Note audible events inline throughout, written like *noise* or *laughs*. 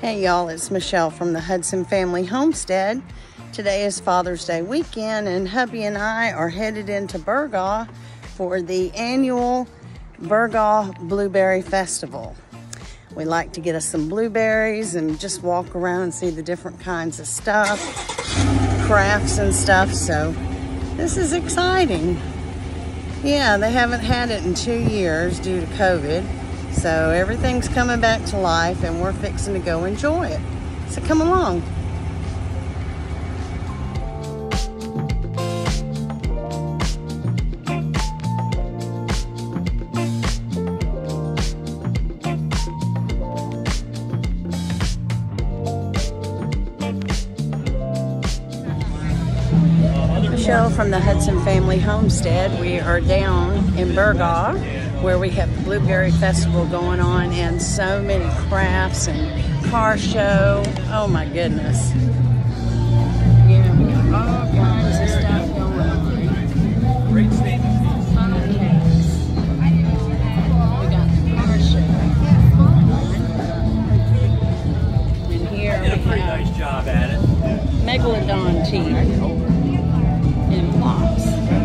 Hey y'all, it's Michelle from the Hudson Family Homestead. Today is Father's Day weekend, and hubby and I are headed into Burgaw for the annual Burgaw Blueberry Festival. We like to get us some blueberries and just walk around and see the different kinds of stuff, crafts and stuff. So this is exciting. Yeah, they haven't had it in two years due to COVID. So everything's coming back to life and we're fixing to go enjoy it. So come along. Michelle from the Hudson Family Homestead. We are down in Burgaw where we have the Blueberry Festival going on and so many crafts and car show. Oh my goodness. Yeah, we got all kinds of stuff going on. Great statement. We got car show. And here we pretty nice job at it. Megalodon teeth in blocks.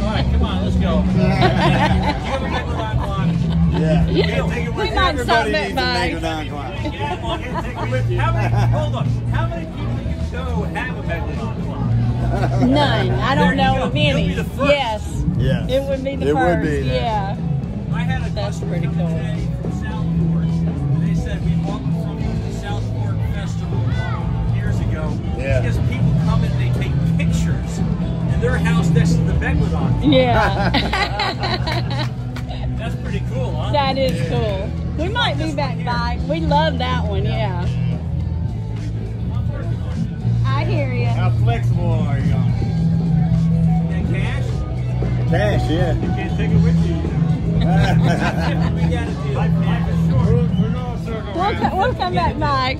Right, come on, let's go. *laughs* you have a Megalodon clock. Yeah. You can't take it with We you. might stop Everybody at needs a Mike's. Megalodon clock. Yeah, well, here, take it with you. How many, hold on, how many people you know have a Megalodon clock? None. I don't know go. of any. be the first. Yes. Yes. It would be the It first. would be. yeah. I had a That's pretty come cool. *laughs* That's pretty cool, huh? that is cool. We might be back by. We love that one. Yeah. I hear you. How flexible are you And cash? Cash, yeah. You can't take it with you. *laughs* we gotta do life is short. We're, we're no circle We'll, co- we'll come back Mike.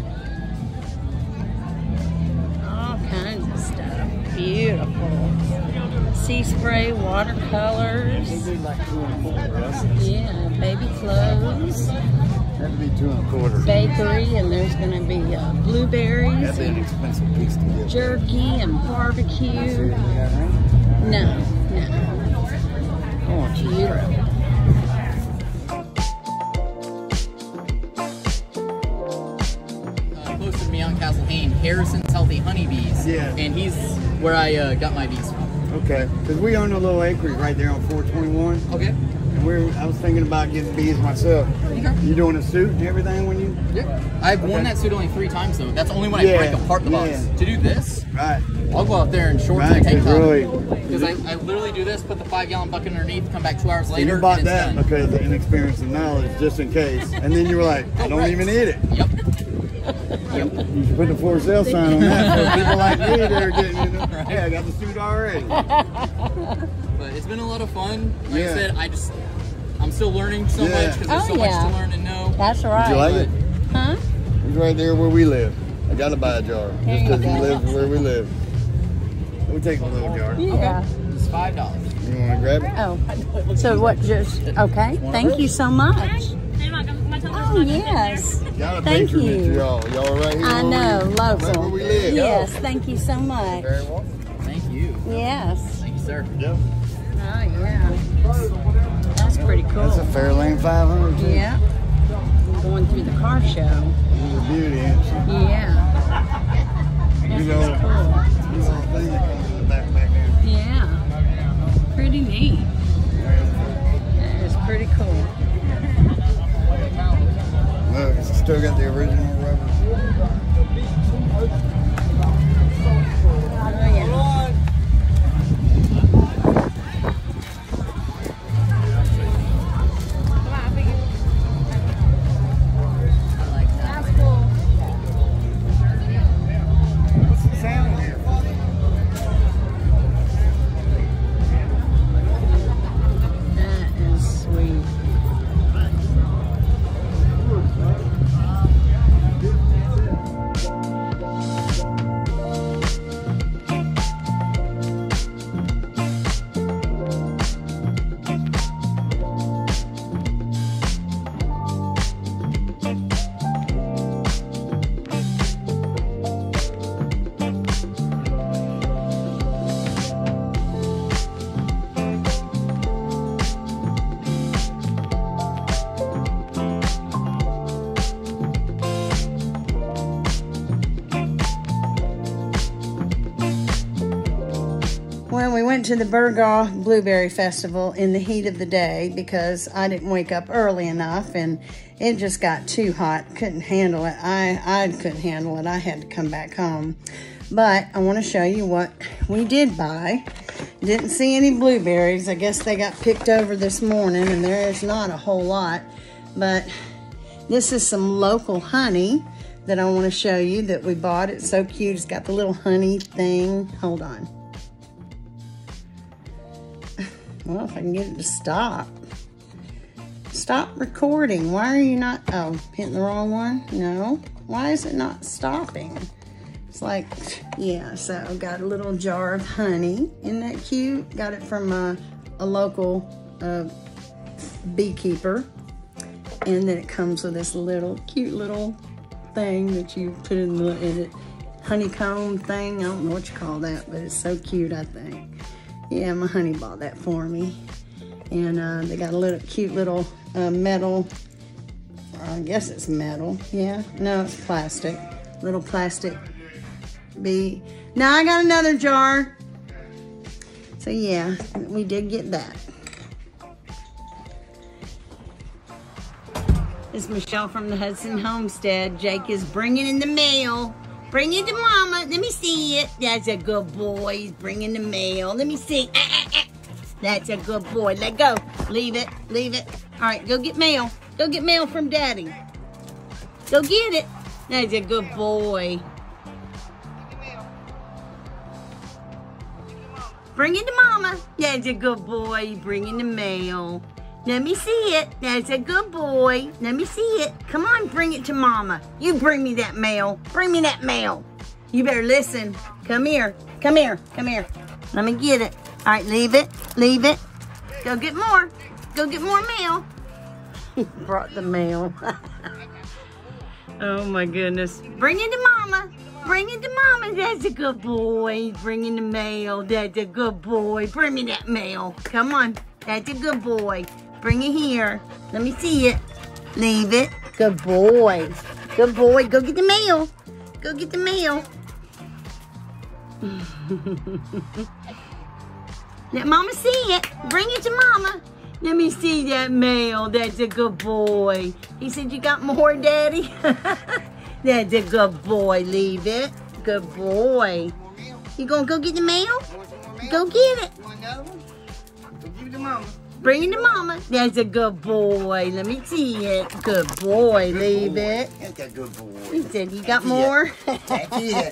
All kinds of stuff. Beautiful. Sea spray, watercolors. They do like two and a quarter. Yeah, baby clothes, that'd be two and a quarter. bakery, and there's going to be uh, blueberries, That'd be an and expensive piece to get. jerky, and barbecue. No, no. I want you. Beautiful. uh, posted me on Castle Hayne, Harrison's Healthy Honeybees. Yeah. And he's where I uh, got my bees from. Okay, because we own a little acreage right there on 421, Okay. and we're. I was thinking about getting bees myself. Okay. You doing a suit and everything when you? Yeah. I've worn that suit only three times though. That's only when Yeah, I break apart the box. yeah. To do this, Right. I'll go out there in shorts Right. and tank top. really, Because I, I literally do this, put the five gallon bucket underneath, come back two hours later, you bought that done. because of inexperience and knowledge, just in case, and then you were like, I don't Right. even need it. Yep. yep. You should put the for sale sign on that for people like me. They're getting, you know, hey, I got the suit already. *laughs* But it's been a lot of fun. Like Yeah. I said, I just I'm still learning so Yeah. much because there's Oh, so yeah. much to learn and know. That's right. Did you like it? Huh? It's right there where we live. I gotta buy a jar There just because he lives where we live. We take a little jar. You Yeah. It's five dollars. You want to grab it? Oh, so what? Just okay. Thank you so much. Oh yes. Thank you. y'all. Y'all right here. I know, we, Right local. where we live. Yes. Thank you so much. Thank. Yep. Oh yeah. That's pretty cool. That's a Fairlane 500 too. Yeah. Going through the car show. She's a beauty, ain't she? Yeah. You This know, is cool. Went to the Burgaw Blueberry Festival in the heat of the day because I didn't wake up early enough and it just got too hot. Couldn't handle it. I, I couldn't handle it. I had to come back home. But I want to show you what we did buy. Didn't see any blueberries. I guess they got picked over this morning and there is not a whole lot. But this is some local honey that I want to show you that we bought. It's so cute. It's got the little honey thing. Hold on. Well, if I can get it to stop. Stop recording. Why are you not, oh, hitting the wrong one? No. Why is it not stopping? It's like, yeah, so got a little jar of honey. Isn't that cute? Got it from a, a local uh, beekeeper. And then it comes with this little cute little thing that you put in the in it, honeycomb thing. I don't know what you call that, but it's so cute, I think. Yeah, my honey bought that for me. And uh, they got a little cute little uh, metal, I guess it's metal. Yeah, no, it's plastic. Little plastic bee. Now I got another jar. So yeah, we did get that. It's Michelle from the Hudson Homestead. Jake is bringing in the mail. Bring it to mama. Let me see it. That's a good boy. He's bringing the mail. Let me see. Ah, ah, ah. That's a good boy. Let go. Leave it. Leave it. All right, go get mail. Go get mail from daddy. Go get it. That's a good boy. Bring it to mama. That's a good boy. Bringing the mail. Let me see it. That's a good boy. Let me see it. Come on, bring it to mama. You bring me that mail. Bring me that mail. You better listen. Come here. Come here. Come here. Let me get it. All right, leave it. Leave it. Go get more. Go get more mail. *laughs* He brought the mail. *laughs* oh my goodness. Bring it to mama. Bring it to mama. That's a good boy. Bring Bringing the mail. That's a good boy. Bring me that mail. Come on. That's a good boy. Bring it here. Let me see it. Leave it. Good boy. Good boy. Go get the mail. Go get the mail. *laughs* Let mama see it. Bring it to mama. Let me see that mail. That's a good boy. He said, you got more, daddy? *laughs* That's a good boy. Leave it. Good boy. You gonna go get the mail? Go get it. Bring it to mama. That's a good boy. Let me see it. Good boy. Leave it. That's a good boy. He said, you got more? That's it.